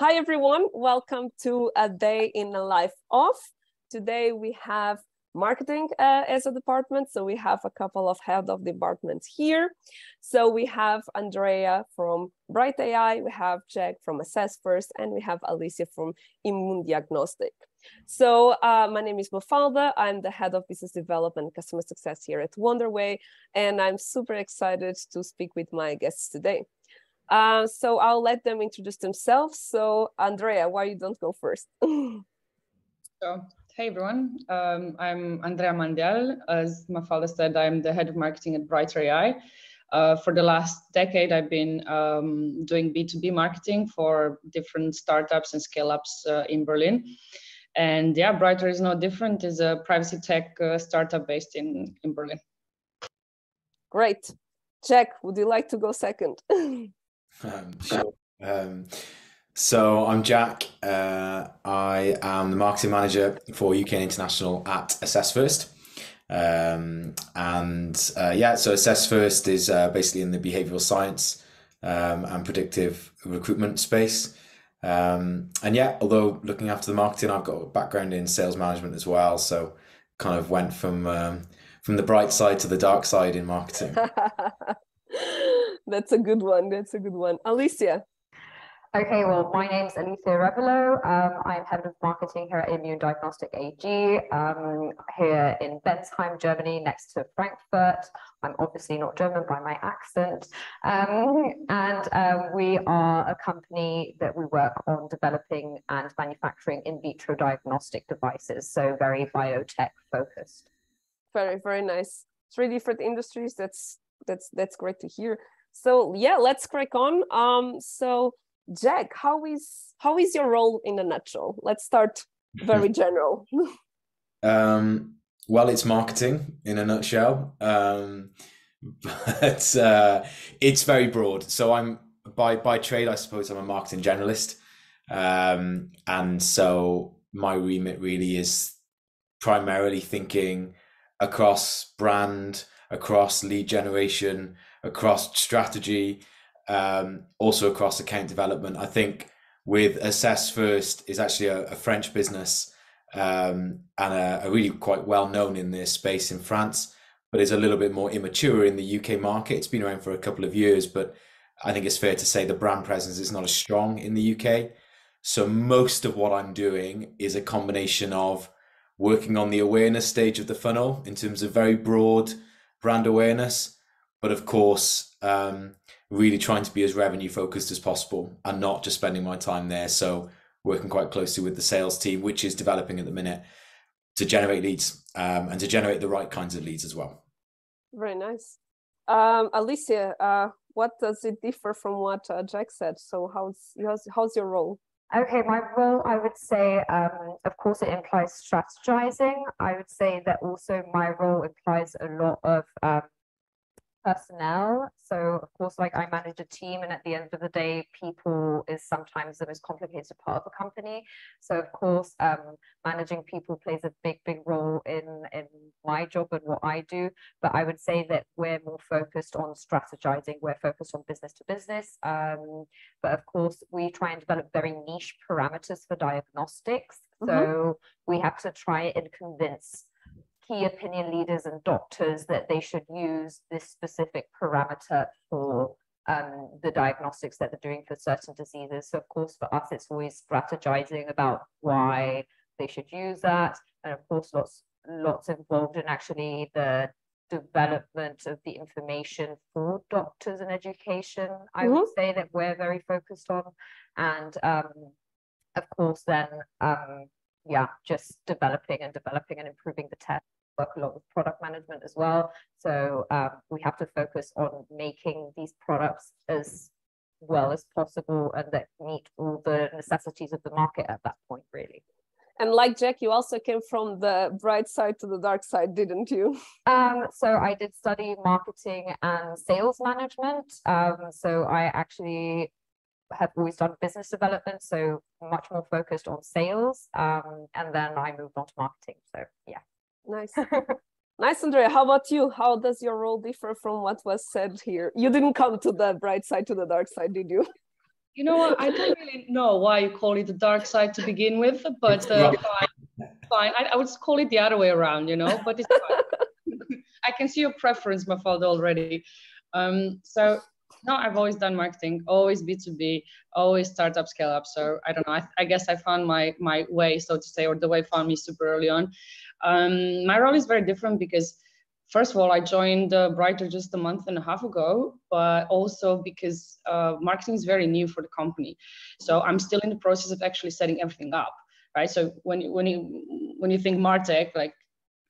Hi, everyone. Welcome to a day in a life of. Today we have marketing uh, as a department. So we have a couple of head of departments here. So we have Andreea from Bright AI, we have Jack from Assess First, and we have Alicia from Immundiagnostik. So uh, my name is Mafalda. I'm the head of business development and customer success here at Wonderway, and I'm super excited to speak with my guests today. Uh, so I'll let them introduce themselves. So Andreea, why you don't go first? so, hey everyone, um, I'm Andreea Mandeal. As Mafalda said, I'm the head of marketing at Brighter AI. Uh, for the last decade, I've been um, doing B2B marketing for different startups and scale-ups uh, in Berlin. And yeah, Brighter is no different. is a privacy tech uh, startup based in, in Berlin. Great. Jack, would you like to go second? Um, sure. Um, so I'm Jack. Uh, I am the marketing manager for UK International at Assess First. Um, and uh, yeah, so Assess First is uh, basically in the behavioral science um, and predictive recruitment space. Um, and yeah, although looking after the marketing, I've got a background in sales management as well. So kind of went from um, from the bright side to the dark side in marketing. That's a good one. That's a good one. Alicia. Okay, well, my name's Alicia Arévalo. Um, I'm head of marketing here at Immundiagnostik AG, um, here in Bensheim, Germany, next to Frankfurt. I'm obviously not German by my accent. Um, and um, we are a company that we work on developing and manufacturing in vitro diagnostic devices, so very biotech focused. Very, very nice. Three different industries. That's that's that's great to hear. So yeah, let's crack on. Um, so Jack, how is how is your role in a nutshell? Let's start very general. um, well, it's marketing in a nutshell, um, but uh, it's very broad. So I'm by by trade, I suppose I'm a marketing generalist, um, and so my remit really is primarily thinking across brand, across lead generation, across strategy, um, also across account development. I think with Assess First is actually a, a French business um, and a, a, really quite well known in this space in France, but is a little bit more immature in the UK market. It's been around for a couple of years, but I think it's fair to say the brand presence is not as strong in the UK. So most of what I'm doing is a combination of working on the awareness stage of the funnel in terms of very broad brand awareness, but of course, um, really trying to be as revenue focused as possible and not just spending my time there. So working quite closely with the sales team, which is developing at the minute, to generate leads um, and to generate the right kinds of leads as well. Very nice. Um, Alicia, uh, what does it differ from what uh, Jack said? So how's, how's, how's your role? Okay, my role, I would say, um, of course, it implies strategizing. I would say that also my role implies a lot of um, personnel. So of course, like I manage a team and at the end of the day, people is sometimes the most complicated part of a company. So of course, um, managing people plays a big, big role in, in my job and what I do. But I would say that we're more focused on strategizing. We're focused on business to business. Um, but of course, we try and develop very niche parameters for diagnostics. Mm-hmm. So we have to try and convince key opinion leaders and doctors that they should use this specific parameter for um, the diagnostics that they're doing for certain diseases. So, of course, for us, it's always strategizing about why they should use that, and of course, lots lots involved in actually the development of the information for doctors and education. I mm-hmm. would say that we're very focused on, and um, of course, then um, yeah, just developing and developing and improving the test work a lot with product management as well. So um, we have to focus on making these products as well as possible and that meet all the necessities of the market at that point, really. And like Jack, you also came from the bright side to the dark side, didn't you? Um, so I did study marketing and sales management. Um, so I actually have always done business development, so much more focused on sales. Um, and then I moved on to marketing. So yeah. Nice. nice, Andreea. How about you? How does your role differ from what was said here? You didn't come to the bright side, to the dark side, did you? You know what? I don't really know why you call it the dark side to begin with, but uh, fine. fine. I, I, would call it the other way around, you know, but it's fine. I can see your preference, Mafalda, already. Um, so no, I've always done marketing, always B2B, always startup scale up. So I don't know. I, I, guess I found my my way, so to say, or the way found me super early on. Um, my role is very different because first of all, I joined uh, Brighter just a month and a half ago, but also because uh, marketing is very new for the company. So I'm still in the process of actually setting everything up, right? So when when you when you think Martech, like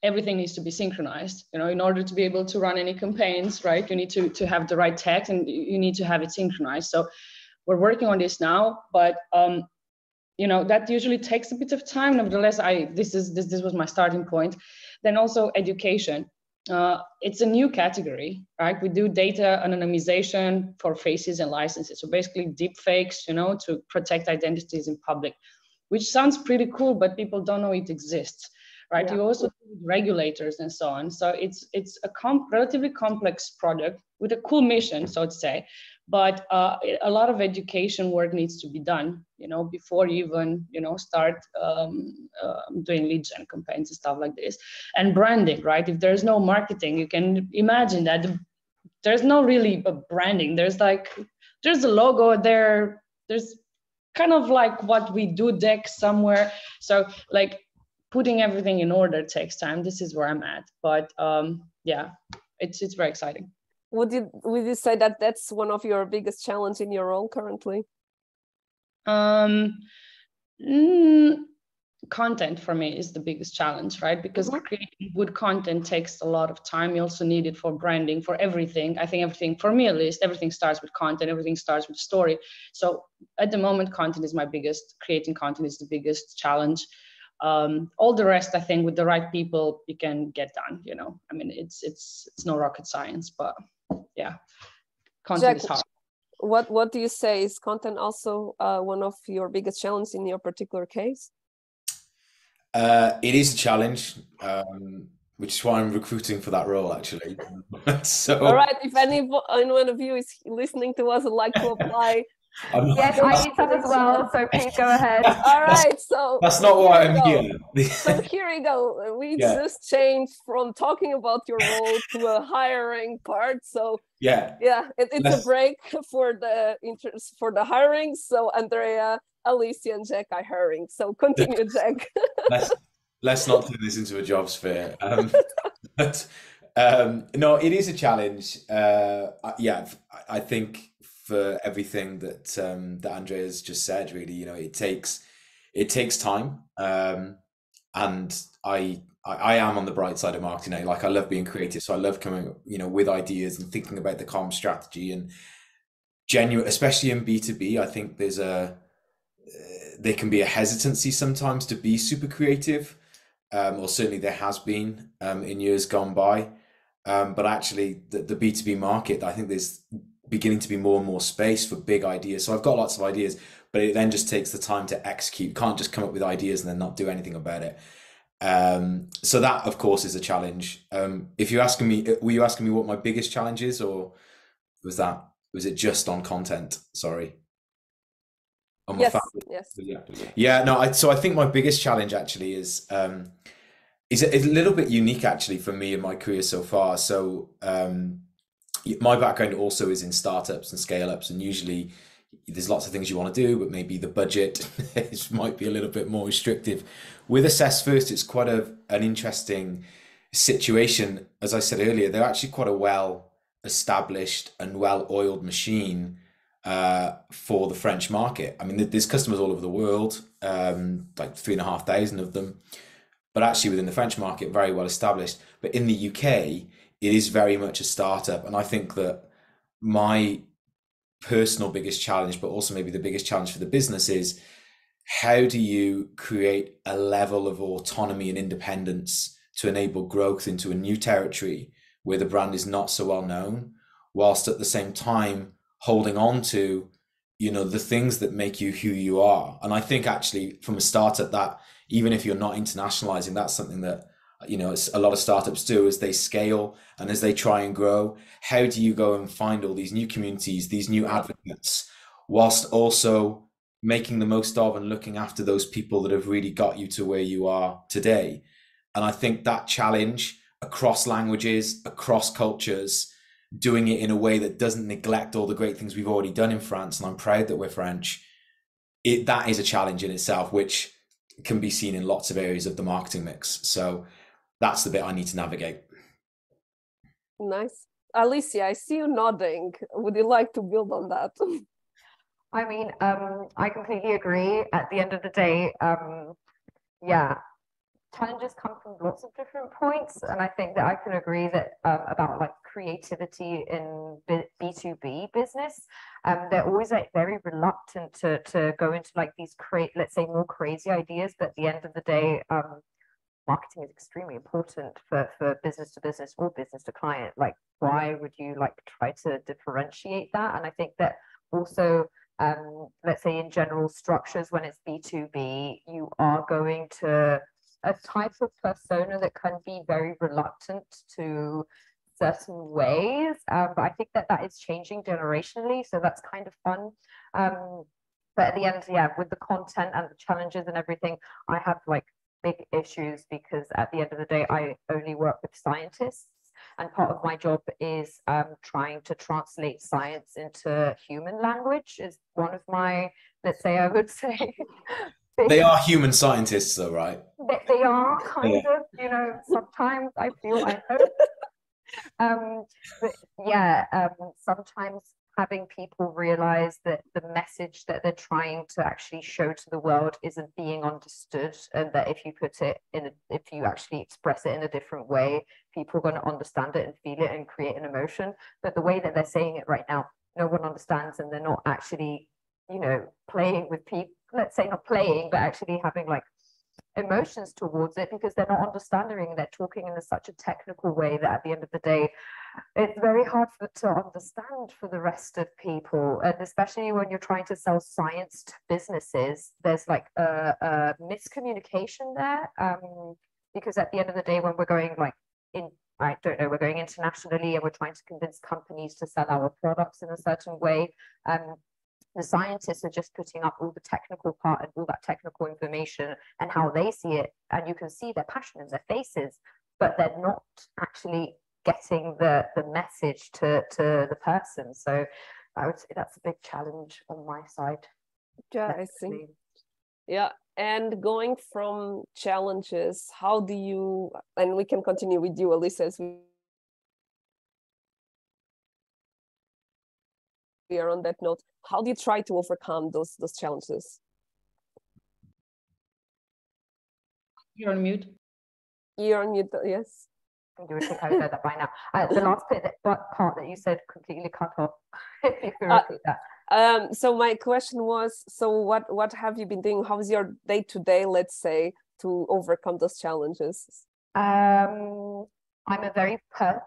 everything needs to be synchronized you know in order to be able to run any campaigns right you need to to have the right text and you need to have it synchronized so we're working on this now but um you know that usually takes a bit of time nevertheless i this is this this was my starting point then also education uh, it's a new category, right? We do data anonymization for faces and licenses. So basically deep fakes, you know, to protect identities in public, which sounds pretty cool, but people don't know it exists right? Yeah. You also regulators and so on. So it's it's a comp- relatively complex product with a cool mission, so to say. But uh, a lot of education work needs to be done, you know, before you even, you know, start um, uh, doing lead gen campaigns and stuff like this. And branding, right? If there's no marketing, you can imagine that there's no really branding. There's like there's a logo there. There's kind of like what we do deck somewhere. So like putting everything in order takes time. This is where I'm at, but um, yeah, it's it's very exciting. Would you would you say that that's one of your biggest challenge in your role currently? Um, mm, content for me is the biggest challenge, right? Because mm-hmm. creating good content takes a lot of time. You also need it for branding, for everything. I think everything, for me at least, everything starts with content. Everything starts with story. So at the moment, content is my biggest. Creating content is the biggest challenge um, all the rest i think with the right people you can get done you know i mean it's it's it's no rocket science but yeah. Content Jack, is hard. what what do you say? Is content also uh, one of your biggest challenges in your particular case? Uh, it is a challenge um, which is why i'm recruiting for that role actually. So all right if any one of you is listening to us and like to apply yes, I need some as well. So please go ahead. All right. So that's not why I'm here. so here we go. We yeah. just changed from talking about your role to a hiring part. So yeah, yeah, it, it's let's... a break for the interest for the hiring. So Andreea, Alicia, and Jack are hiring. So continue, Jack. let's let's not turn this into a jobs fair. Um, but um, no, it is a challenge. Uh, yeah, I think for everything that um, that Andreea's just said. Really, you know, it takes it takes time, um, and I, I, I am on the bright side of marketing. Like I love being creative, so I love coming, you know, with ideas and thinking about the comms strategy and genuine, especially in B two B. I think there's a uh, there can be a hesitancy sometimes to be super creative, um, or certainly there has been um, in years gone by. Um, but actually, the B two B market, I think there's beginning to be more and more space for big ideas. So I've got lots of ideas, but it then just takes the time to execute. Can't just come up with ideas and then not do anything about it. Um, so that, of course, is a challenge. Um, if you're asking me, were you asking me what my biggest challenge is, or was that was it just on content? Sorry. On yes. Yes. Yeah. Yeah. No. I, so I think my biggest challenge actually is um, is a, is a little bit unique actually for me in my career so far. So um, my background also is in startups and scale ups, and usually there's lots of things you want to do, but maybe the budget might be a little bit more restrictive. With Assess First, it's quite a an interesting situation. As I said earlier, they're actually quite a well established and well oiled machine uh, for the French market. I mean, there's customers all over the world, um, like three and a half thousand of them, but actually within the French market, very well established. But in the UK, it is very much a startup. And I think that my personal biggest challenge, but also maybe the biggest challenge for the business is how do you create a level of autonomy and independence to enable growth into a new territory where the brand is not so well known, whilst at the same time holding on to you know the things that make you who you are and i think actually from a startup that even if you're not internationalizing that's something that you know a lot of startups do as they scale and as they try and grow how do you go and find all these new communities these new advocates whilst also making the most of and looking after those people that have really got you to where you are today. And I think that challenge across languages, across cultures, doing it in a way that doesn't neglect all the great things we've already done in France, and I'm proud that we're French. It that is a challenge in itself, which can be seen in lots of areas of the marketing mix. So that's the bit I need to navigate. Nice. Alicia, I see you nodding. Would you like to build on that? I mean, um, I completely agree. At the end of the day, um, yeah, challenges come from lots of different points, and I think that I can agree that um, about like creativity in B two B business, um, they're always like very reluctant to to go into like these create, let's say, more crazy ideas. But at the end of the day, um, marketing is extremely important for for business to business or business to client. Like, why would you like try to differentiate that? And I think that also um, let's say in general structures when it's b2b you are going to a type of persona that can be very reluctant to certain ways um, but i think that that is changing generationally so that's kind of fun um, but at the end yeah with the content and the challenges and everything i have like big issues because at the end of the day i only work with scientists and part of my job is um, trying to translate science into human language is one of my let's say i would say they are human scientists though right they, they are kind yeah. of you know sometimes i feel i hope um but yeah um sometimes having people realize that the message that they're trying to actually show to the world isn't being understood and that if you put it in a, if you actually express it in a different way people are going to understand it and feel it and create an emotion. But the way that they're saying it right now no one understands and they're not actually you know playing with people let's say not playing but actually having like emotions towards it because they're not understanding they're talking in such a technical way that at the end of the day it's very hard for, to understand for the rest of people and especially when you're trying to sell science to businesses there's like a, a miscommunication there um, because at the end of the day when we're going like in I don't know, we're going internationally and we're trying to convince companies to sell our products in a certain way. Um, the scientists are just putting up all the technical part and all that technical information and how they see it and you can see their passion in their faces but they're not actually getting the the message to to the person. So i would say that's a big challenge on my side. Yeah i see. Yeah and going from challenges how do you and we can continue with you Alicia as we are on that note how do you try to overcome those those challenges you're on mute you're on mute yes you would think I know that by now. Uh, the last bit, that part that you said completely cut off. if you could uh, repeat that. Um, so my question was, so what what have you been doing? How's your day to day, let's say, to overcome those challenges? Um, I'm a very per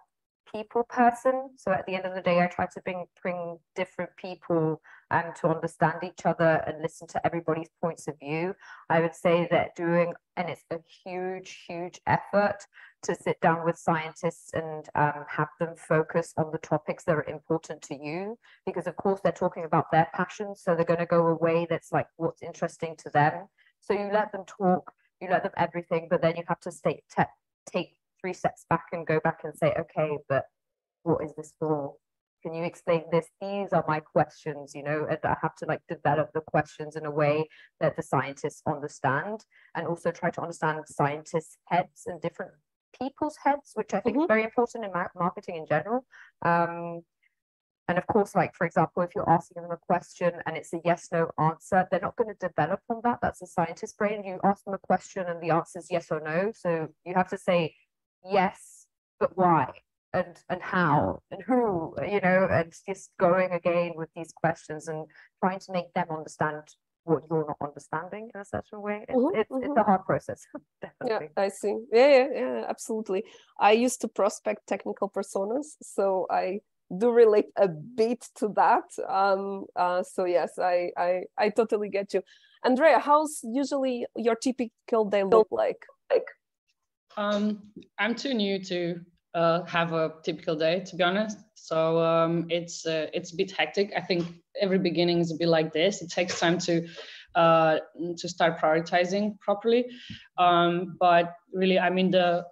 people person. So at the end of the day, I try to bring bring different people and um, to understand each other and listen to everybody's points of view. I would say that doing, and it's a huge, huge effort to sit down with scientists and um, have them focus on the topics that are important to you, because of course they're talking about their passions, so they're going to go away that's like what's interesting to them. So you let them talk, you let them everything, but then you have to stay, take three steps back and go back and say, okay, but what is this for? Can you explain this? These are my questions, you know, and I have to like develop the questions in a way that the scientists understand and also try to understand scientists' heads and different people's heads, which I think mm-hmm. is very important in marketing in general. Um, and of course, like for example, if you're asking them a question and it's a yes no answer, they're not going to develop on that. That's a scientist brain. You ask them a question and the answer is yes or no. So you have to say yes, but why? And and how and who, you know, and just going again with these questions and trying to make them understand what you're not understanding in a certain way. It's, mm-hmm, it's, mm-hmm. it's a hard process. Definitely. Yeah, I see. Yeah, yeah, yeah, absolutely. I used to prospect technical personas, so I do relate a bit to that. Um, uh, so yes, I, I I totally get you. Andreea, how's usually your typical day look like? Like, um, I'm too new to uh, have a typical day, to be honest. So um, it's uh, it's a bit hectic. I think every beginning is a bit like this. It takes time to uh, to start prioritizing properly. Um, but really, I mean, the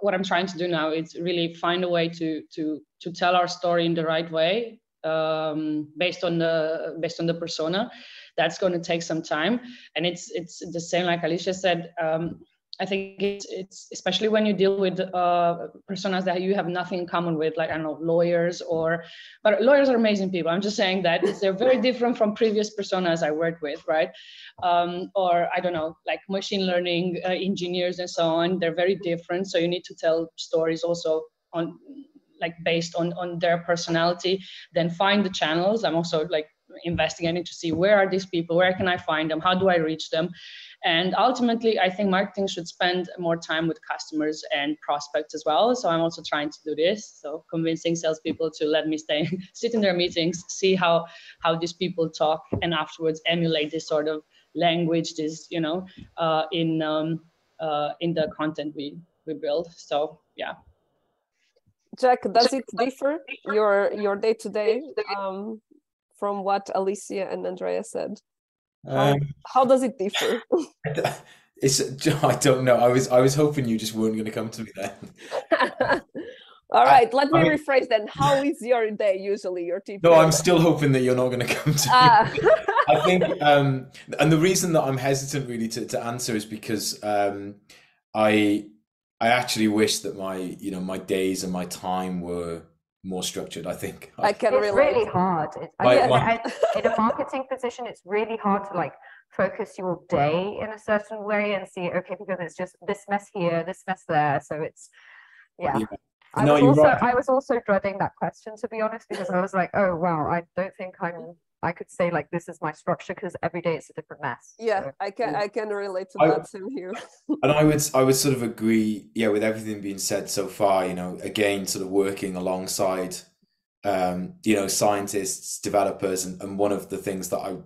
what I'm trying to do now is really find a way to to to tell our story in the right way um, based on the based on the persona. That's going to take some time, and it's it's the same like Alicia said. Um, I think it's, it's especially when you deal with uh, personas that you have nothing in common with, like I don't know, lawyers or, but lawyers are amazing people. I'm just saying that they're very different from previous personas I worked with, right? Um, or I don't know, like machine learning uh, engineers and so on. They're very different, so you need to tell stories also on, like based on on their personality. Then find the channels. I'm also like investigating to see where are these people, where can I find them, how do I reach them and ultimately, I think marketing should spend more time with customers and prospects as well. So I'm also trying to do this. So convincing salespeople to let me stay, sit in their meetings, see how how these people talk, and afterwards emulate this sort of language, this you know, uh, in um, uh, in the content we we build. So yeah. Jack, does it differ your your day to day from what Alicia and Andreea said? Um, how, does it differ? it's I don't know. I was I was hoping you just weren't going to come to me then. All right, let me I rephrase then. How is your day usually? Your TP? No, I'm still hoping that you're not going to come to me. I think, um, and the reason that I'm hesitant really to, to answer is because um, I I actually wish that my you know my days and my time were more structured. I think I can it's relate. really hard. It's, my, I, my... I, in a marketing position, it's really hard to like focus your day in a certain way and see okay because it's just this mess here, this mess there. So it's yeah. yeah. I no, was also right. I was also dreading that question to be honest because I was like, oh wow, I don't think I'm I could say like this is my structure because every day it's a different mess. Yeah, so, I can I can relate to I, that same here. and I would I would sort of agree, yeah, with everything being said so far. You know, again, sort of working alongside, um, you know, scientists, developers, and, and one of the things that I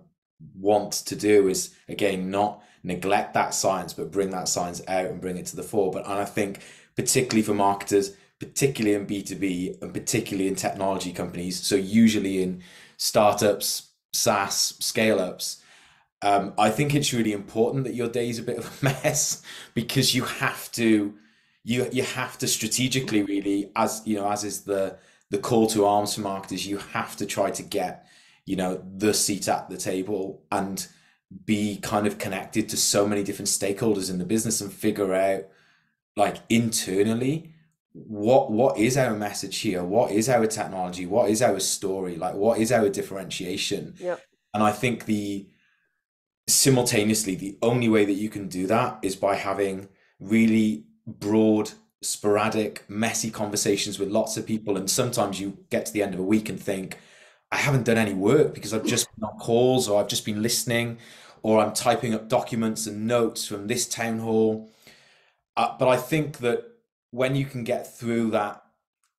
want to do is again not neglect that science, but bring that science out and bring it to the fore. But and I think particularly for marketers, particularly in B two B, and particularly in technology companies, so usually in startups SaaS scale ups, um, I think it's really important that your day is a bit of a mess because you have to you you have to strategically really as you know as is the the call to arms for marketers you have to try to get you know the seat at the table and be kind of connected to so many different stakeholders in the business and figure out like internally what what is our message here? What is our technology? What is our story? Like what is our differentiation? Yep. and i think the simultaneously the only way that you can do that is by having really broad sporadic messy conversations with lots of people. And sometimes you get to the end of a week and think i haven't done any work because i've just been on calls or i've just been listening or i'm typing up documents and notes from this town hall. Uh, but i think that when you can get through that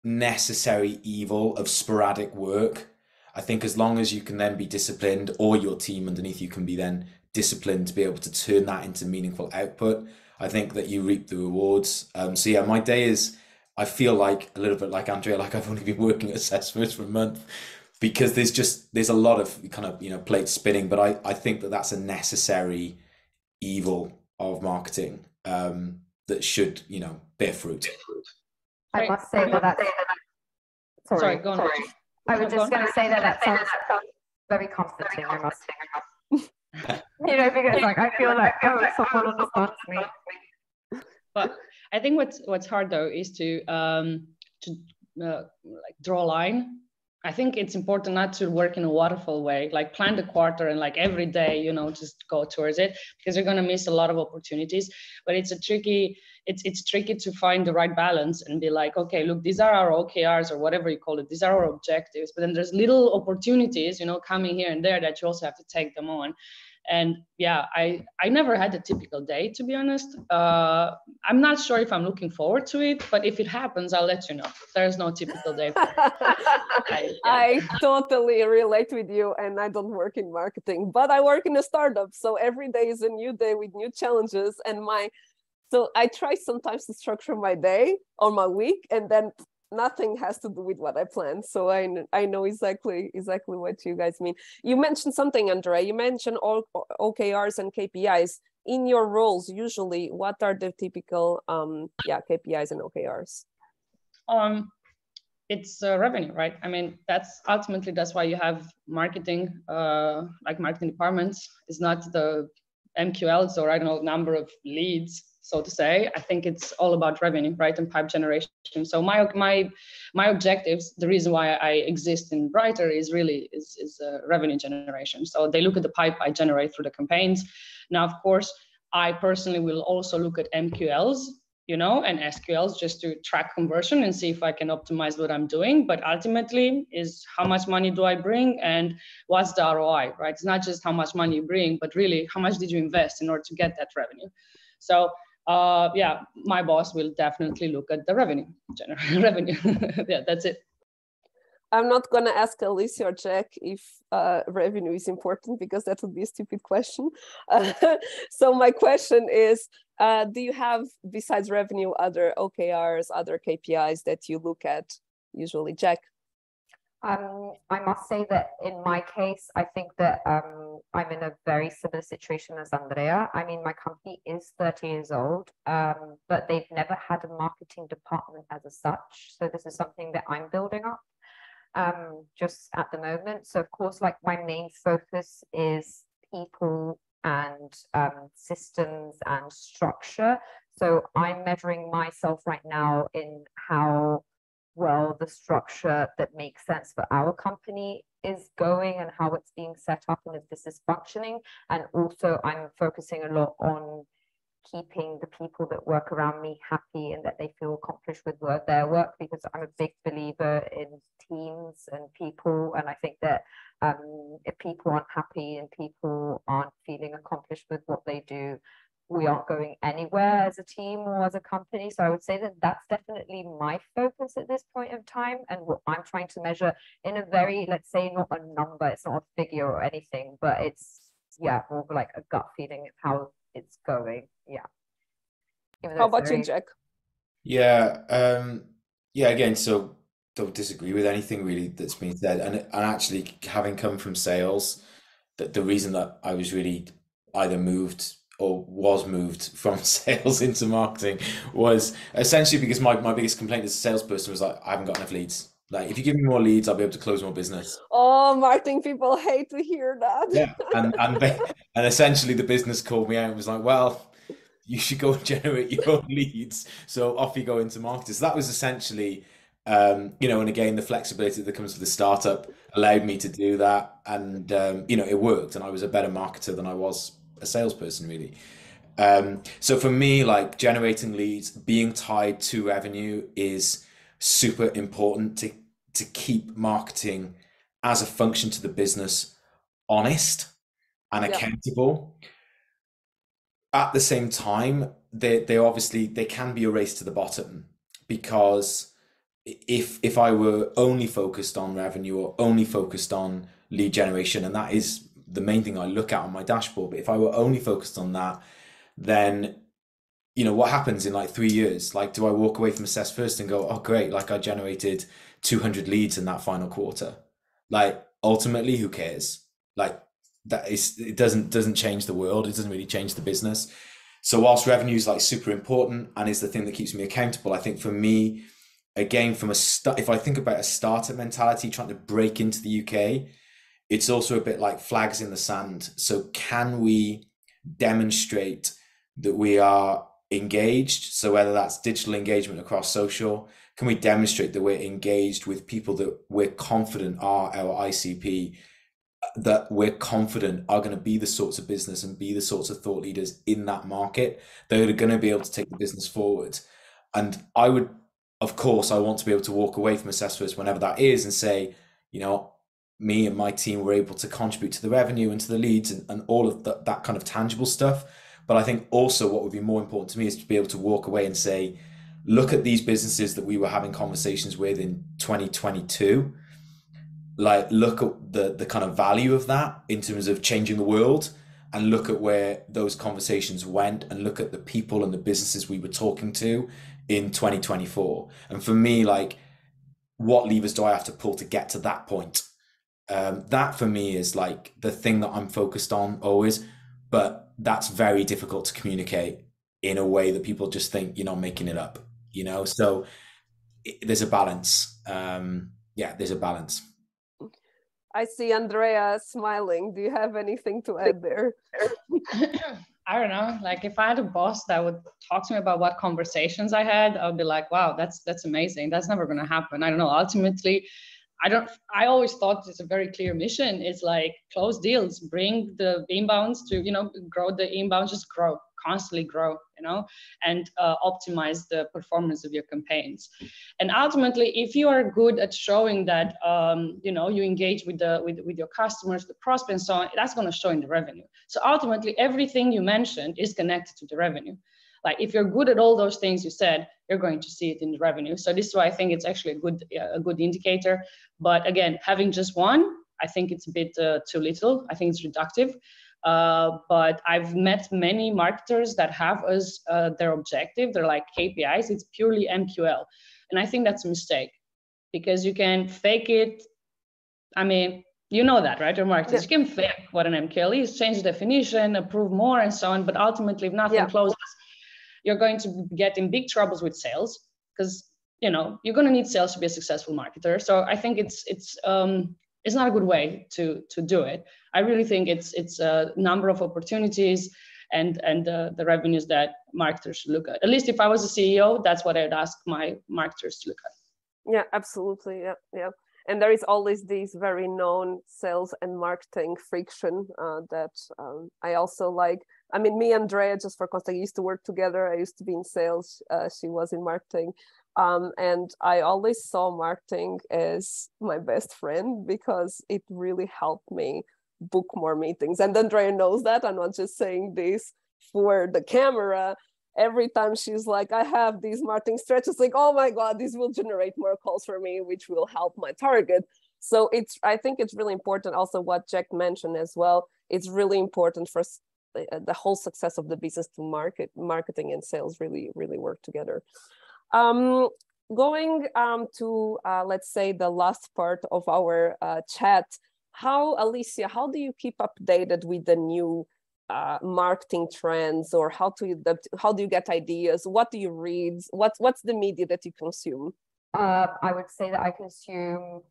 necessary evil of sporadic work, I think as long as you can then be disciplined or your team underneath you can be then disciplined to be able to turn that into meaningful output, I think that you reap the rewards. Um, so yeah, my day is, I feel like a little bit like Andreea, like I've only been working at Assess First for a month because there's just, there's a lot of kind of, you know, plate spinning, but I, I think that that's a necessary evil of marketing. Um, that should, you know, bear fruit. I must say that that's. Sorry, Sorry go on. Sorry. I was just going to say that that sounds very comforting. I must say. you know, because like I feel like oh, someone understands me. But I think what's what's hard though is to um to uh, like draw a line I think it's important not to work in a waterfall way, like plan the quarter and like every day, you know, just go towards it because you're gonna miss a lot of opportunities. But it's a tricky, it's it's tricky to find the right balance and be like, okay, look, these are our OKRs or whatever you call it, these are our objectives. But then there's little opportunities, you know, coming here and there that you also have to take them on and yeah i i never had a typical day to be honest. Uh, i'm not sure if i'm looking forward to it but if it happens i'll let you know. There's no typical day I, yeah. I totally relate with you and i don't work in marketing but i work in a startup. So every day is a new day with new challenges and my so i try sometimes to structure my day or my week and then nothing has to do with what I planned. So I I know exactly exactly what you guys mean. You mentioned something, Andreea. You mentioned all OKRs and KPIs in your roles. Usually, what are the typical um yeah KPIs and OKRs? Um, it's uh, revenue, right? I mean, that's ultimately that's why you have marketing, uh, like marketing departments. It's not the MQLs or I don't know number of leads so to say. I think it's all about revenue, right, and pipe generation. So my my my objectives, the reason why I exist in Brighter is really is is uh, revenue generation. So they look at the pipe I generate through the campaigns. Now, of course, I personally will also look at MQLs, you know, and SQLs just to track conversion and see if I can optimize what I'm doing. But ultimately, is how much money do I bring and what's the ROI, right? It's not just how much money you bring, but really how much did you invest in order to get that revenue. So uh, yeah, my boss will definitely look at the revenue, general revenue. yeah, that's it. I'm not going to ask Alicia or Jack if uh, revenue is important because that would be a stupid question. So my question is, uh, do you have, besides revenue, other OKRs, other KPIs that you look at usually? Jack? Um, I must say that in my case, I think that um, I'm in a very similar situation as Andreea. I mean, my company is 30 years old, um, but they've never had a marketing department as a such. So this is something that I'm building up um, just at the moment. So of course, like my main focus is people and um, systems and structure. So I'm measuring myself right now in how well the structure that makes sense for our company is going and how it's being set up and if this is functioning. And also I'm focusing a lot on keeping the people that work around me happy and that they feel accomplished with their work because I'm a big believer in teams and people. And I think that um, if people aren't happy and people aren't feeling accomplished with what they do, we aren't going anywhere as a team or as a company. So I would say that that's definitely my focus at this point of time and what I'm trying to measure in a very, let's say, not a number, it's not a figure or anything, but it's, yeah, more like a gut feeling of how it's going. Yeah. How about very... you, Jack? Yeah. Um, yeah, again, so don't disagree with anything really that's been said. And, and actually, having come from sales, that the reason that I was really either moved or was moved from sales into marketing was essentially because my, my biggest complaint as a salesperson was like, I haven't got enough leads. Like, if you give me more leads, I'll be able to close more business. Oh, marketing people hate to hear that. Yeah, and and they, and essentially the business called me out and was like, "Well, you should go and generate your own leads." So off you go into marketing. So that was essentially, um, you know, and again, the flexibility that comes with the startup allowed me to do that, and um, you know, it worked, and I was a better marketer than I was a salesperson really. Um, so for me, like generating leads, being tied to revenue is super important to to keep marketing as a function to the business honest and accountable. At the same time, they they obviously they can be a race to the bottom because if if I were only focused on revenue or only focused on lead generation, and that is the main thing I look at on my dashboard. But if I were only focused on that, then you know what happens in like three years? Like, do I walk away from Assess First and go, oh great, like I generated 200 leads in that final quarter? Like ultimately, who cares? Like that is it doesn't doesn't change the world. It doesn't really change the business. So whilst revenue is like super important and is the thing that keeps me accountable, I think for me, again, from a start, if I think about a startup mentality, trying to break into the UK, it's also a bit like flags in the sand. So, can we demonstrate that we are engaged? So, whether that's digital engagement across social, can we demonstrate that we're engaged with people that we're confident are our ICP, that we're confident are going to be the sorts of business and be the sorts of thought leaders in that market that are going to be able to take the business forward? And I would, of course, I want to be able to walk away from Assess First whenever that is and say, you know, me and my team were able to contribute to the revenue and to the leads and, and all of the, that kind of tangible stuff. But I think also what would be more important to me is to be able to walk away and say, look at these businesses that we were having conversations with in 2022. Like, look at the, the kind of value of that in terms of changing the world and look at where those conversations went and look at the people and the businesses we were talking to in 2024. And for me, like, what levers do I have to pull to get to that point? Um, that for me is like the thing that I'm focused on always, but that's very difficult to communicate in a way that people just think you're not making it up, you know? So it, there's a balance. Um, yeah, there's a balance. I see Andreea smiling. Do you have anything to add there? I don't know. Like if I had a boss that would talk to me about what conversations I had, I would be like, wow, that's that's amazing. That's never gonna happen. I don't know. Ultimately, I don't I always thought it's a very clear mission. It's like close deals, bring the inbounds to, you know, grow the inbounds, just grow constantly grow you know and uh, optimize the performance of your campaigns. And ultimately if you are good at showing that um, you know you engage with the with, with your customers the prospects and so on that's going to show in the revenue. So ultimately everything you mentioned is connected to the revenue like if you're good at all those things you said you're going to see it in the revenue so this is why i think it's actually a good a good indicator but again having just one i think it's a bit uh, too little i think it's reductive uh, but I've met many marketers that have as uh, their objective, they're like KPIs, it's purely MQL. And I think that's a mistake because you can fake it. I mean, you know that, right? Your marketers, yeah. you can fake what an MQL is, change the definition, approve more, and so on. But ultimately, if nothing yeah. closes, you're going to get in big troubles with sales because you know you're going to need sales to be a successful marketer. So I think it's it's um, it's not a good way to to do it. I really think it's it's a number of opportunities and and the, the revenues that marketers should look at. At least if I was a CEO, that's what I'd ask my marketers to look at. Yeah, absolutely. Yeah, yeah. And there is always this very known sales and marketing friction uh, that um, I also like. I mean, me and Andreea, just for context, used to work together. I used to be in sales. Uh, she was in marketing. Um, and I always saw marketing as my best friend because it really helped me book more meetings. And Andreea knows that. I'm not just saying this for the camera. Every time she's like, I have these marketing stretches, like, oh my God, this will generate more calls for me, which will help my target. So it's, I think it's really important also what Jack mentioned as well. It's really important for the whole success of the business to market, marketing and sales really, really work together. Um, going um, to, uh, let's say, the last part of our uh, chat, how, Alicia, how do you keep updated with the new uh, marketing trends or how to how do you get ideas? What do you read? What's what's the media that you consume? Uh, i would say that i consume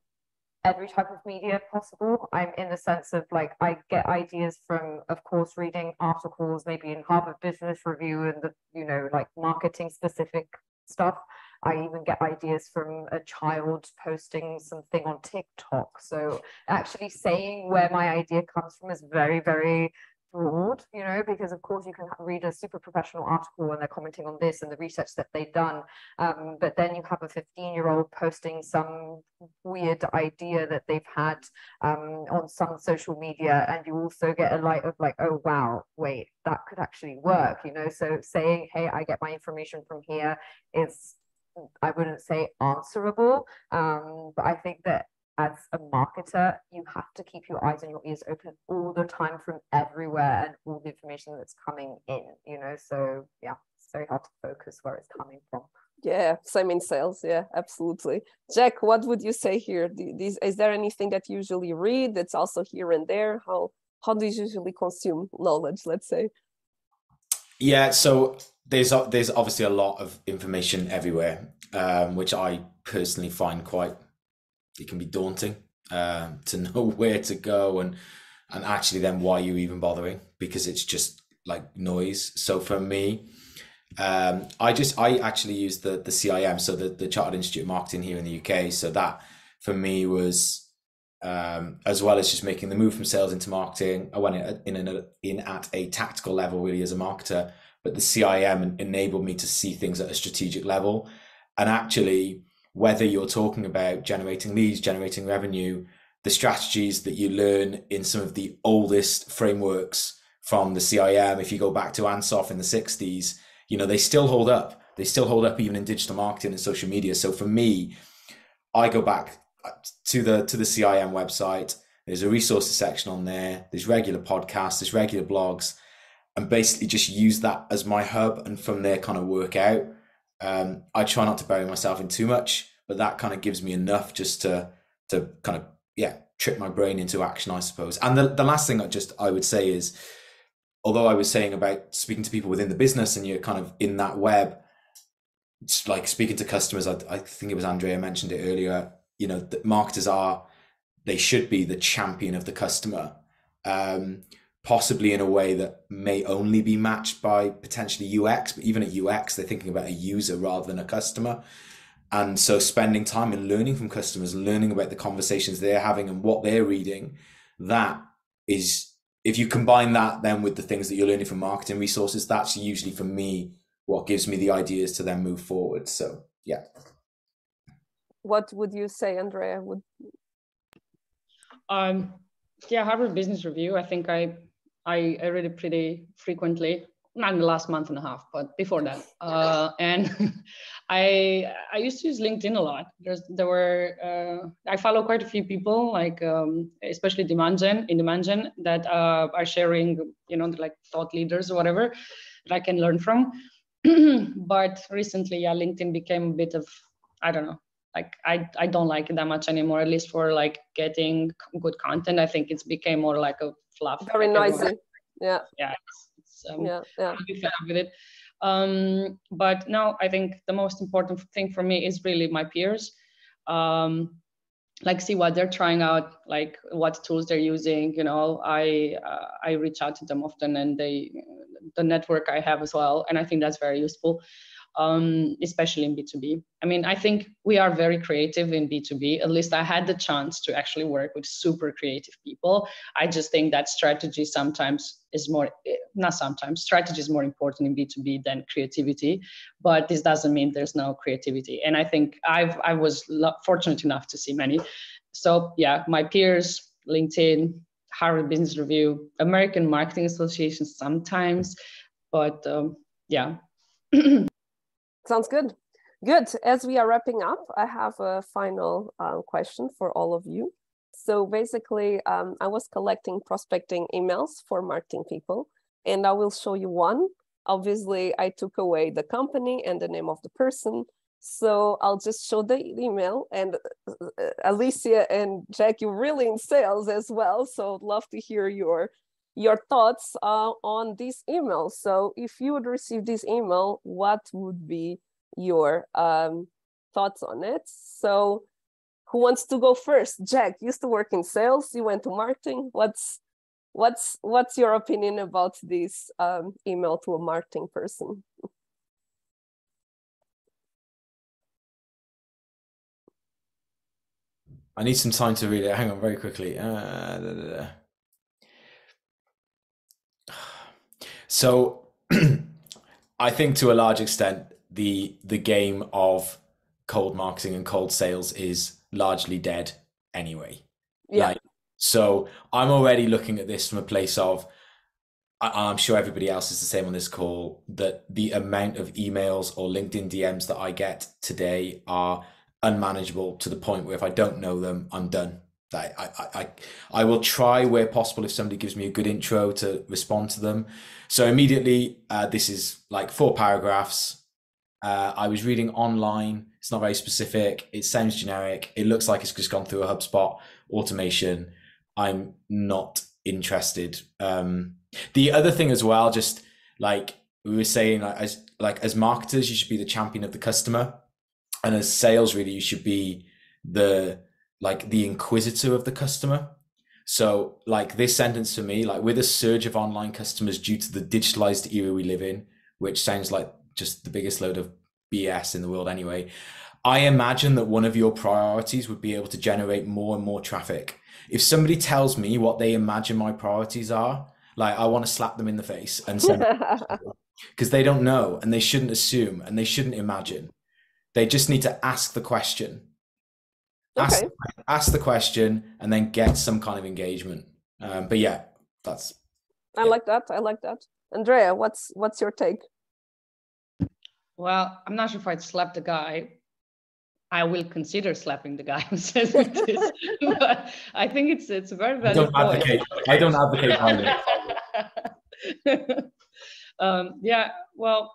every type of media possible i'm in the sense of like i get ideas from of course reading articles maybe in harvard business review and the you know like marketing specific stuff. I even get ideas from a child posting something on TikTok. So actually saying where my idea comes from is very, very broad, you know, because of course you can read a super professional article and they're commenting on this and the research that they've done. Um, but then you have a 15 year old posting some weird idea that they've had um, on some social media. And you also get a light of like, oh, wow, wait, that could actually work, you know? So saying, hey, I get my information from here is I wouldn't say answerable, um, but I think that as a marketer, you have to keep your eyes and your ears open all the time from everywhere and all the information that's coming in, you know. So yeah, it's very hard to focus where it's coming from. Yeah, same in sales. Yeah, absolutely. Jack, what would you say here? These, is there anything that you usually read that's also here and there? How how do you usually consume knowledge? Let's say. Yeah, so there's there's obviously a lot of information everywhere, um, which I personally find quite it can be daunting uh, to know where to go and and actually then why are you even bothering because it's just like noise. So for me, um, I just I actually use the the CIM, so the the Chartered Institute of Marketing here in the UK. So that for me was um, as well as just making the move from sales into marketing. I went in in, in at a tactical level really as a marketer, but the CIM enabled me to see things at a strategic level and actually whether you're talking about generating leads, generating revenue, the strategies that you learn in some of the oldest frameworks from the CIM, if you go back to Ansoff in the 60s, you know, they still hold up. They still hold up even in digital marketing and social media. So for me, I go back uh, to the to the CIM website. There's a resources section on there. There's regular podcasts, there's regular blogs, and basically just use that as my hub and from there kind of work out. Um, I try not to bury myself in too much, but that kind of gives me enough just to to kind of yeah trick my brain into action, I suppose. And the the last thing I just I would say is, although I was saying about speaking to people within the business and you're kind of in that web, it's like speaking to customers, I, I think it was Andreea mentioned it earlier. You know, marketers are they should be the champion of the customer. Um, possibly in a way that may only be matched by potentially UX, but even at UX, they're thinking about a user rather than a customer. And so spending time and learning from customers, learning about the conversations they're having and what they're reading, that is, if you combine that then with the things that you're learning from marketing resources, that's usually for me what gives me the ideas to then move forward. So, yeah. What would you say, Andreea? Would um, yeah, Harvard Business Review. I think I I, I read it pretty frequently, not in the last month and a half, but before that. Uh, and I I used to use LinkedIn a lot. There's there were uh, I follow quite a few people, like um, especially Demand Gen in Demand Gen, that uh, are sharing, you know, like thought leaders or whatever that I can learn from. but recently, yeah, LinkedIn became a bit of I don't know like I, I don't like it that much anymore at least for like getting good content i think it's became more like a fluff. Very noisy. Yeah. Yeah. It's, it's, um, yeah. Yeah. I'm fed up with it. Um, but now I think the most important thing for me is really my peers. Um, like see what they're trying out, like what tools they're using. You know, I uh, I reach out to them often, and they the network I have as well, and I think that's very useful um, especially in B2B. I mean, I think we are very creative in B2B. At least I had the chance to actually work with super creative people. I just think that strategy sometimes is more, not sometimes, strategy is more important in B2B than creativity. But this doesn't mean there's no creativity. And I think I've, I was fortunate enough to see many. So yeah, my peers, LinkedIn, Harvard Business Review, American Marketing Association sometimes, but um, yeah. Sounds good. Good. As we are wrapping up, I have a final uh, question for all of you. So basically, um, I was collecting prospecting emails for marketing people, and I will show you one. Obviously, I took away the company and the name of the person. So I'll just show the email. And uh, Alicia and Jack, you're really in sales as well. So I'd love to hear your your thoughts uh, on this email. So if you would receive this email, what would be your um, thoughts on it? So who wants to go first? Jack used to work in sales. You went to marketing. What's what's what's your opinion about this um, email to a marketing person? I need some time to read it. Hang on, very quickly. Uh, da, da, da. So I think to a large extent the the game of cold marketing and cold sales is largely dead anyway. Yeah. Like, so I'm already looking at this from a place of I, am sure everybody else is the same on this call that the amount of emails or LinkedIn DMs that I get today are unmanageable to the point where if I don't know them, I'm done. I, I, I, I will try where possible if somebody gives me a good intro to respond to them. So immediately, uh, this is like four paragraphs. Uh, I was reading online. It's not very specific. It sounds generic. It looks like it's just gone through a HubSpot automation. I'm not interested. Um, the other thing as well, just like we were saying, like as like as marketers, you should be the champion of the customer, and as sales, really, you should be the like the inquisitor of the customer. So, like this sentence for me, like with a surge of online customers due to the digitalized era we live in, which sounds like just the biggest load of BS in the world anyway. I imagine that one of your priorities would be able to generate more and more traffic. If somebody tells me what they imagine my priorities are, like I want to slap them in the face and say, because they don't know and they shouldn't assume and they shouldn't imagine. They just need to ask the question okay. ask the question and then get some kind of engagement. Um, but yeah, that's. I yeah. like that. I like that. Andreea, what's what's your take? Well, I'm not sure if I'd slap the guy. I will consider slapping the guy who says this, but I think it's it's a very valid I don't point. advocate. I don't advocate um, yeah, well,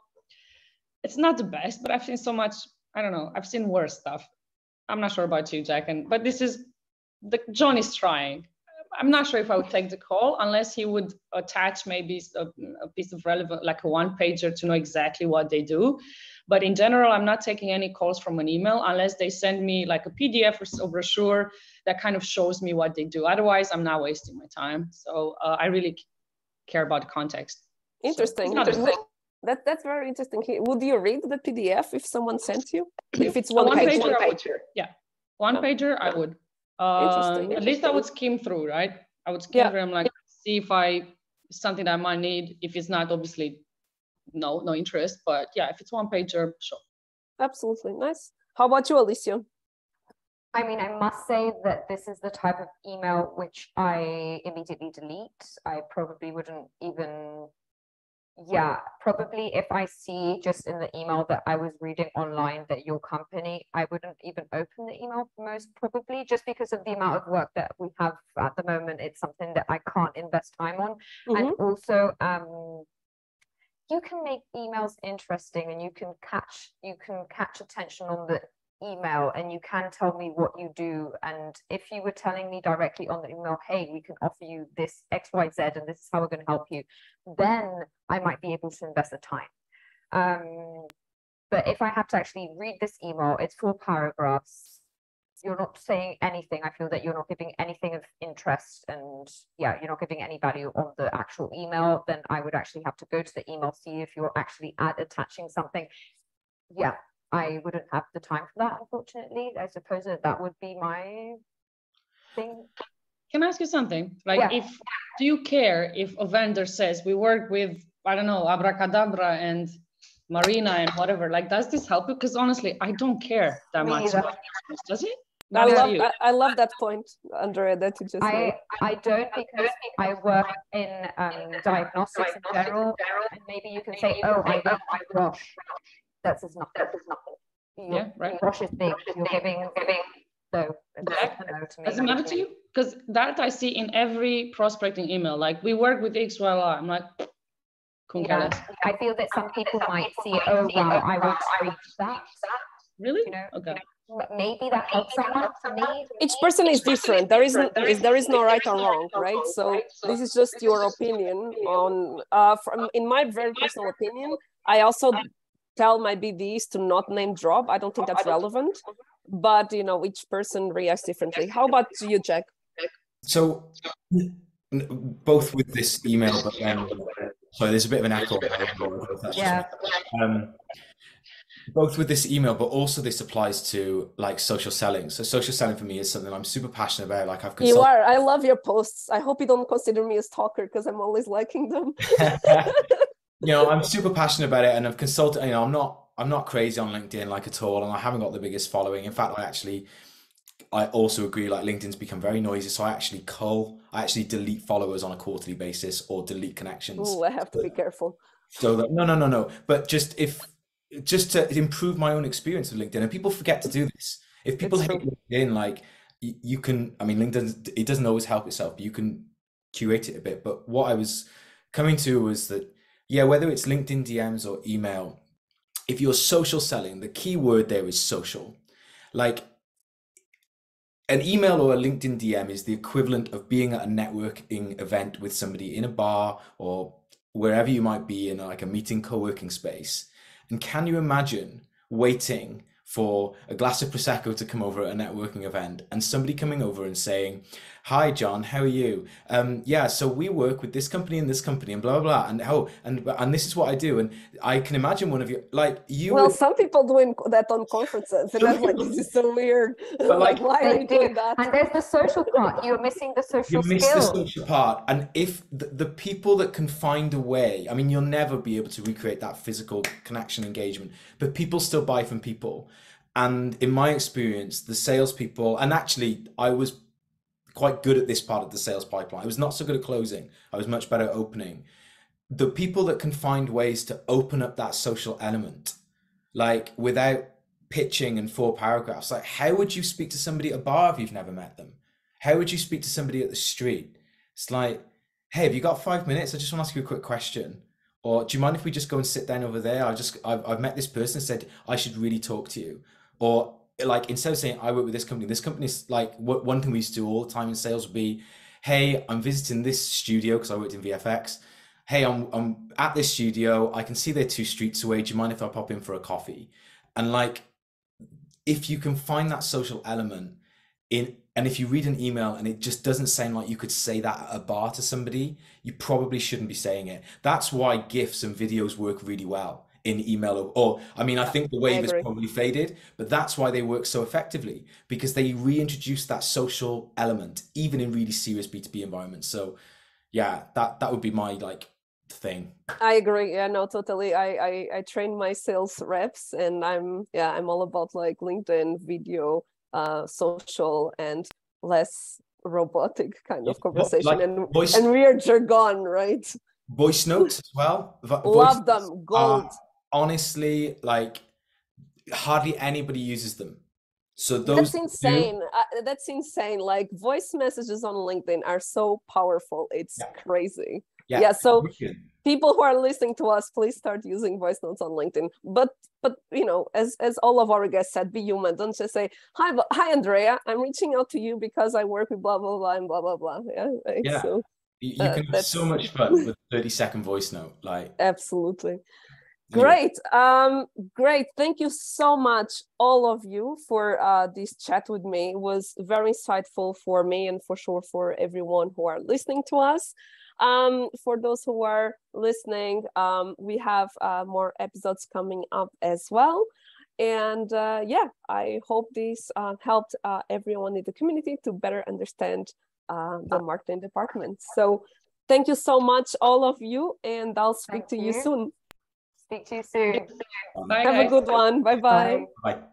it's not the best, but I've seen so much. I don't know. I've seen worse stuff I'm not sure about you, Jack, and but this is the John is trying. I'm not sure if I would take the call unless he would attach maybe a, a piece of relevant, like a one pager to know exactly what they do. But in general, I'm not taking any calls from an email unless they send me like a PDF or a brochure that kind of shows me what they do. Otherwise, I'm not wasting my time. So uh, I really care about the context. Interesting. So interesting. That, that's very interesting. Would you read the PDF if someone sent you? If it's one, one page, pager, one pager. Yeah, one oh. pager, I would. Um, at least I would skim through, right? I would skim yeah. through. I'm like, see if I something that I might need. If it's not, obviously, no, no interest. But yeah, if it's one pager, sure. Absolutely nice. How about you, Alicia? I mean, I must say that this is the type of email which I immediately delete. I probably wouldn't even yeah, probably if I see just in the email that I was reading online that your company, I wouldn't even open the email most probably just because of the amount of work that we have at the moment. It's something that I can't invest time on. Mm-hmm. And also, um, you can make emails interesting and you can catch you can catch attention on the email and you can tell me what you do and if you were telling me directly on the email hey we can offer you this xyz and this is how we're going to help you then i might be able to invest the time. Um, but if i have to actually read this email it's four paragraphs. You're not saying anything. I feel that you're not giving anything of interest and yeah you're not giving any value on the actual email then i would actually have to go to the email see if you're actually add attaching something. Yeah I wouldn't have the time for that, unfortunately. I suppose that that would be my thing. Can I ask you something? Like, yeah. if do you care if a vendor says we work with I don't know Abracadabra and Marina and whatever? Like, does this help you? Because honestly, I don't care that Me much. Does it? I love, I, I, love that point, Andreea, that you just I, made. I don't because I work in um, diagnostics in general, and maybe you can say, oh, I work with Roche that's as nothing. That's as nothing. Your, yeah, right. Roche is big. You're giving, giving. So Does it matter to you? Because that I see in every prospecting email. Like we work with X, Y, Y. I'm like, yeah. I feel that some people might see, oh wow, I want to reach that. Really? You know, okay. maybe that helps someone for me. Each person is different. There is, there is there is no right or wrong, right? So this is just your opinion on. Uh, from in my very personal opinion, I also tell my BDs to not name drop. I don't think that's relevant, but you know, each person reacts differently. How about you, Jack? So both with this email, but then sorry, there's a bit of an echo. Yeah. Um, both with this email, but also this applies to like social selling. So social selling for me is something I'm super passionate about. Like I've consulted- you are. I love your posts. I hope you don't consider me a stalker because I'm always liking them. you know, I'm super passionate about it, and I've consulted. You know, I'm not I'm not crazy on LinkedIn like at all, and I haven't got the biggest following. In fact, I actually I also agree like LinkedIn's become very noisy, so I actually cull, I actually delete followers on a quarterly basis or delete connections. Oh, I have to be careful. So that no, no, no, no. But just if just to improve my own experience with LinkedIn, and people forget to do this. If people hate LinkedIn, like you can, I mean, LinkedIn it doesn't always help itself, but you can curate it a bit. But what I was coming to was that yeah, whether it's LinkedIn DMs or email, if you're social selling, the key word there is social. Like an email or a LinkedIn DM is the equivalent of being at a networking event with somebody in a bar or wherever you might be in like a meeting co-working space. And can you imagine waiting for a glass of prosecco to come over at a networking event and somebody coming over and saying hi john how are you? Um, yeah so we work with this company and this company and blah blah blah. And oh and and this is what i do. And i can imagine one of you like you well some people doing that on conferences and i'm like this is so weird. But like, like why are you doing that? and there's the social part. You're missing the social you miss the social part. And if the, the people that can find a way i mean you'll never be able to recreate that physical connection engagement but people still buy from people. And in my experience the salespeople and actually i was quite good at this part of the sales pipeline. I was not so good at closing. I was much better at opening. The people that can find ways to open up that social element, like without pitching in four paragraphs, like how would you speak to somebody at a bar if you've never met them? How would you speak to somebody at the street? It's like, hey, have you got five minutes? I just want to ask you a quick question. Or do you mind if we just go and sit down over there? I just I've, I've met this person said I should really talk to you. Or like instead of saying I work with this company, this company's like what one thing we used to do all the time in sales would be, hey, I'm visiting this studio because I worked in VFX. Hey, I'm I'm at this studio. I can see they're two streets away. Do you mind if I pop in for a coffee? And like, if you can find that social element in and if you read an email and it just doesn't sound like you could say that at a bar to somebody, you probably shouldn't be saying it. That's why GIFs and videos work really well in email or, or I mean, I think the wave has probably faded, but that's why they work so effectively because they reintroduce that social element, even in really serious B2B environments. So yeah, that that would be my like thing. I agree. Yeah, no, totally. I, I I train my sales reps and I'm yeah, I'm all about like LinkedIn video uh, social and less robotic kind of conversation like and voice, and weird jargon right voice notes as well voice love them gold honestly like hardly anybody uses them. So those that's insane. Uh, that's insane. Like voice messages on linkedin are so powerful. It's yeah. crazy. Yeah, yeah so people who are listening to us please start using voice notes on linkedin. But but you know as as all of our guests said be human. Don't just say hi hi andreea. I'm reaching out to you because i work with blah blah blah and blah blah blah. Yeah right? yeah. so, you, uh, can have so much fun with 30 second voice note like absolutely great um great thank you so much all of you for uh this chat with me it was very insightful for me and for sure for everyone who are listening to us um, for those who are listening, um, we have uh, more episodes coming up as well. And uh, yeah, I hope this uh, helped uh, everyone in the community to better understand uh, the marketing department. So thank you so much, all of you, and I'll speak thank to you. you soon. Speak to you soon. Bye, Have guys. a good one. Bye-bye. Bye.